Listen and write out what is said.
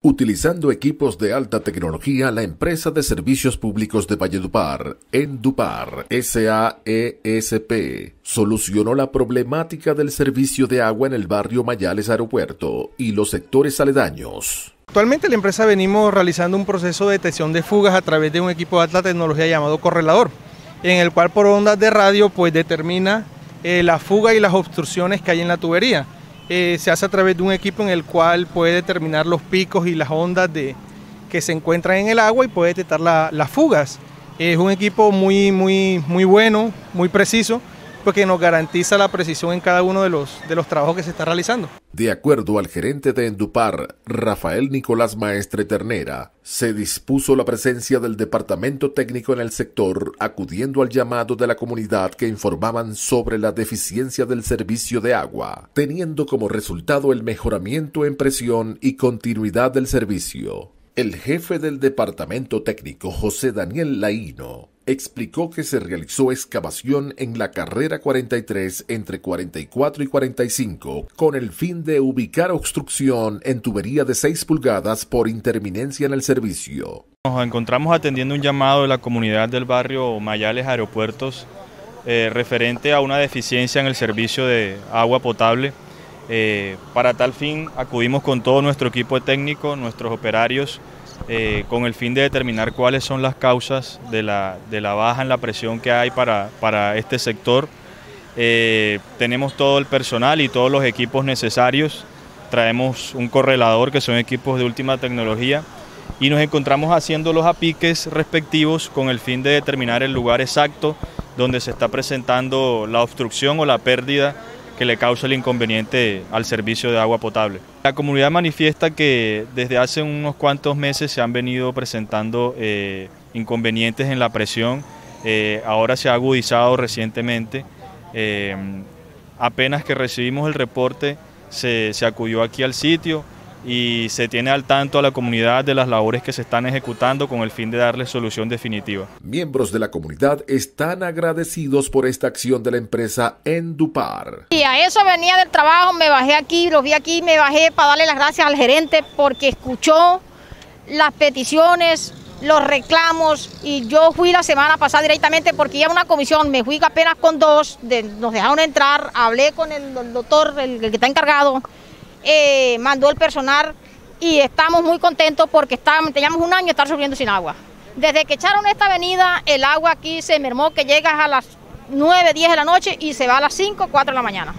Utilizando equipos de alta tecnología, la empresa de servicios públicos de Valledupar, Endupar SAESP, solucionó la problemática del servicio de agua en el barrio Mayales Aeropuerto y los sectores aledaños. Actualmente la empresa venimos realizando un proceso de detección de fugas a través de un equipo de alta tecnología llamado correlador, en el cual por ondas de radio pues determina eh, la fuga y las obstrucciones que hay en la tubería. Eh, se hace a través de un equipo en el cual puede determinar los picos y las ondas de, que se encuentran en el agua y puede detectar las fugas. Es un equipo muy, muy, muy bueno, muy preciso, porque nos garantiza la precisión en cada uno de los, de los trabajos que se está realizando. De acuerdo al gerente de Endupar, Rafael Nicolás Maestre Ternera, se dispuso la presencia del departamento técnico en el sector, acudiendo al llamado de la comunidad que informaban sobre la deficiencia del servicio de agua, teniendo como resultado el mejoramiento en presión y continuidad del servicio. El jefe del departamento técnico, José Daniel Laíno, explicó que se realizó excavación en la carrera 43 entre 44 y 45 con el fin de ubicar obstrucción en tubería de 6 pulgadas por interminencia en el servicio. Nos encontramos atendiendo un llamado de la comunidad del barrio Mayales Aeropuertos eh, referente a una deficiencia en el servicio de agua potable. Eh, para tal fin acudimos con todo nuestro equipo técnico, nuestros operarios, eh, con el fin de determinar cuáles son las causas de la, baja en la presión que hay para, este sector. Eh, tenemos todo el personal y todos los equipos necesarios, traemos un correlador que son equipos de última tecnología y nos encontramos haciendo los apiques respectivos con el fin de determinar el lugar exacto donde se está presentando la obstrucción o la pérdida que le causa el inconveniente al servicio de agua potable. La comunidad manifiesta que desde hace unos cuantos meses se han venido presentando eh, inconvenientes en la presión, eh, ahora se ha agudizado recientemente. Eh, apenas que recibimos el reporte se, se acudió aquí al sitio, y se tiene al tanto a la comunidad de las labores que se están ejecutando con el fin de darle solución definitiva. Miembros de la comunidad están agradecidos por esta acción de la empresa Endupar. Y a eso venía del trabajo, me bajé aquí, los vi aquí, me bajé para darle las gracias al gerente porque escuchó las peticiones, los reclamos y yo fui la semana pasada directamente porque iba a una comisión, me fui apenas con dos, nos dejaron entrar, hablé con el, doctor, el que está encargado eh, mandó el personal y estamos muy contentos porque teníamos un año de estar subiendo sin agua. Desde que echaron esta avenida, el agua aquí se mermó que llega a las 9, 10 de la noche y se va a las 5, 4 de la mañana.